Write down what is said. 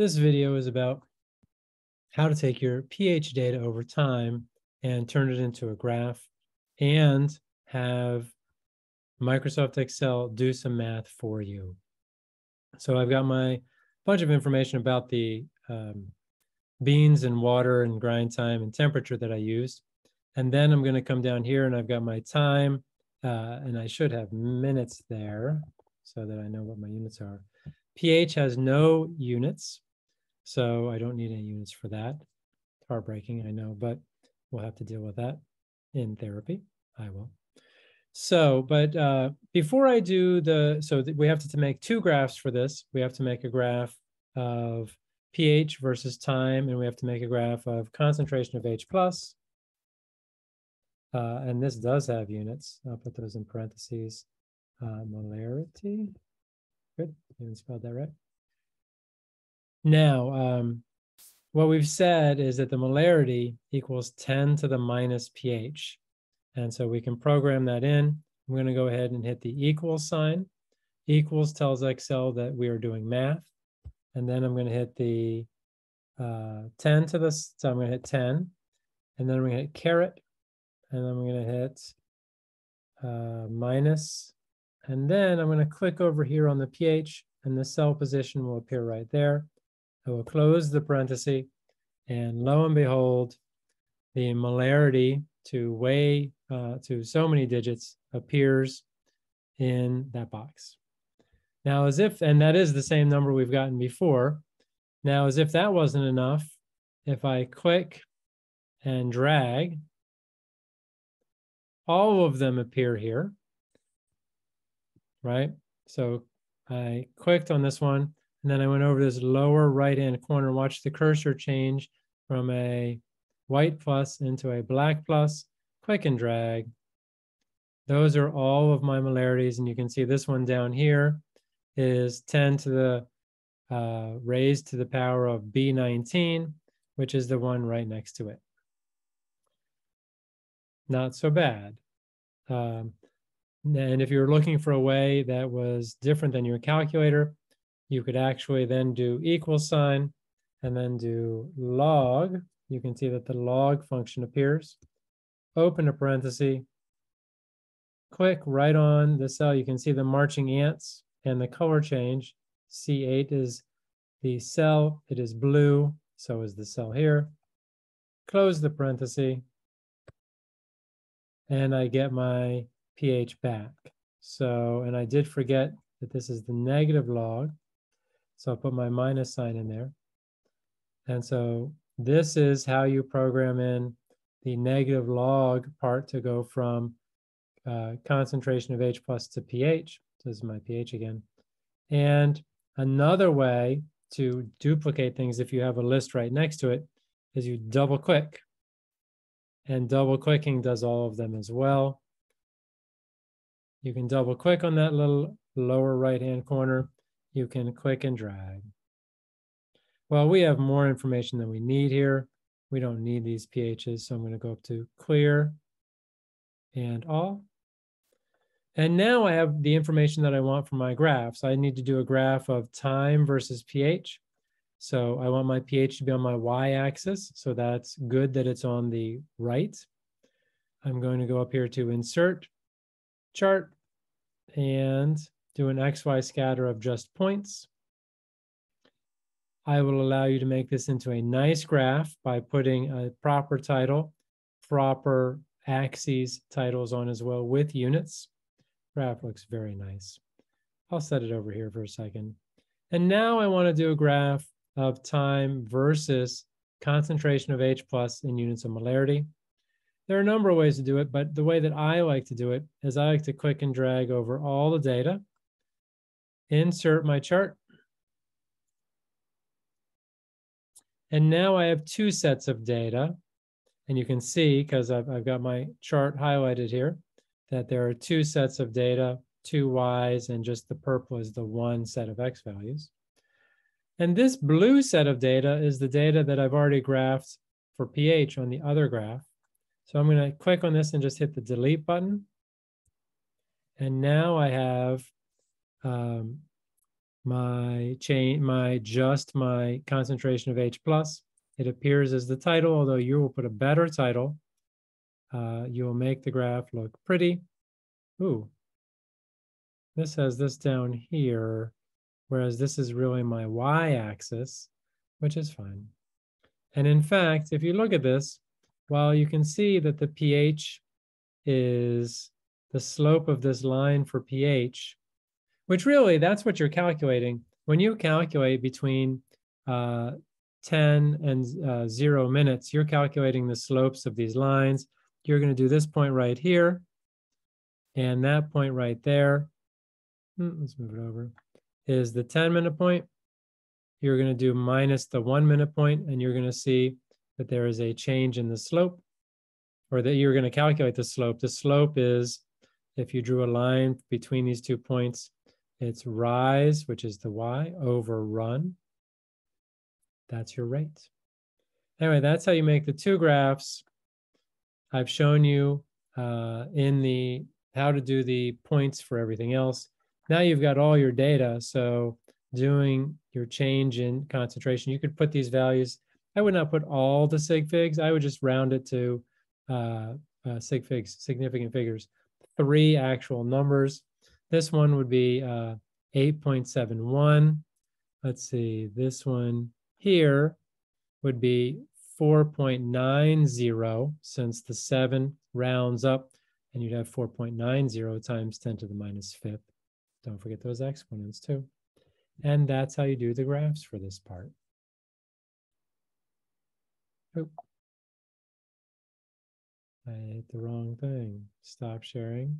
This video is about how to take your pH data over time and turn it into a graph and have Microsoft Excel do some math for you. So I've got my bunch of information about the um, beans and water and grind time and temperature that I used. And then I'm going to come down here and I've got my time uh, and I should have minutes there so that I know what my units are. pH has no units, so I don't need any units for that. Heartbreaking, I know, but we'll have to deal with that in therapy. I will. So, but uh, before I do the, so we have to, to make two graphs for this. We have to make a graph of pH versus time, and we have to make a graph of concentration of H plus. Uh, and this does have units. I'll put those in parentheses. Uh, molarity. Good, even spelled that right. Now, um, what we've said is that the molarity equals 10 to the minus pH. And so we can program that in. I'm going to go ahead and hit the equals sign. Equals tells Excel that we are doing math. And then I'm going to hit the uh, 10 to the, So I'm going to hit 10. And then I'm going to hit caret. And then I'm going to hit uh, minus. And then I'm going to click over here on the pH and the cell position will appear right there. I will close the parenthesis and lo and behold, the molarity to weigh uh, to so many digits appears in that box. Now, as if, and that is the same number we've gotten before. Now, as if that wasn't enough, if I click and drag, all of them appear here, right? So I clicked on this one, and then I went over this lower right-hand corner, watch the cursor change from a white plus into a black plus, click and drag. Those are all of my molarities, and you can see this one down here is 10 to the uh, raised to the power of B19, which is the one right next to it. Not so bad. Um, and if you're looking for a way that was different than your calculator, you could actually then do equal sign and then do log. You can see that the log function appears. Open a parenthesis, click right on the cell. You can see the marching ants and the color change. C8 is the cell, it is blue, so is the cell here. Close the parenthesis, and I get my pH back. So, and I did forget that this is the negative log. So I'll put my minus sign in there. And so this is how you program in the negative log part to go from uh, concentration of H plus to pH. This is my pH again. And another way to duplicate things if you have a list right next to it is you double click. And double clicking does all of them as well. You can double click on that little lower right hand corner. You can click and drag. Well, we have more information than we need here. We don't need these pHs, so I'm going to go up to clear and all. And now I have the information that I want for my graph. So I need to do a graph of time versus pH. So I want my pH to be on my y-axis. So that's good that it's on the right. I'm going to go up here to insert chart and do an XY scatter of just points. I will allow you to make this into a nice graph by putting a proper title, proper axes titles on as well with units. Graph looks very nice. I'll set it over here for a second. And now I want to do a graph of time versus concentration of H plus in units of molarity. There are a number of ways to do it, but the way that I like to do it is I like to click and drag over all the data, insert my chart, and now I have two sets of data. And you can see, because I've, I've got my chart highlighted here, that there are two sets of data, two Ys, and just the purple is the one set of X values. And this blue set of data is the data that I've already graphed for pH on the other graph. So I'm going to click on this and just hit the delete button. And now I have um, my chain, my just my concentration of H plus. It appears as the title, although you will put a better title. Uh, you will make the graph look pretty. Ooh, this has this down here, whereas this is really my y-axis, which is fine. And in fact, if you look at this, while you can see that the pH is the slope of this line for pH, which really that's what you're calculating. When you calculate between uh, 10 and uh, zero minutes, you're calculating the slopes of these lines. You're going to do this point right here and that point right there. Hmm, let's move it over. Is the 10 minute point. You're going to do minus the one minute point, and you're going to see that there is a change in the slope, or that you're going to calculate the slope. The slope is, if you drew a line between these two points, it's rise, which is the y, over run. That's your rate. Anyway, that's how you make the two graphs. I've shown you uh, in the how to do the points for everything else. Now you've got all your data. So doing your change in concentration, you could put these values. I would not put all the sig figs. I would just round it to uh, uh, sig figs, significant figures, three actual numbers. This one would be uh, 8.71. Let's see, this one here would be 4.90 since the seven rounds up and you'd have 4.90 times 10 to the minus fifth. Don't forget those exponents too. And that's how you do the graphs for this part. Oh. I hit the wrong thing. Stop sharing.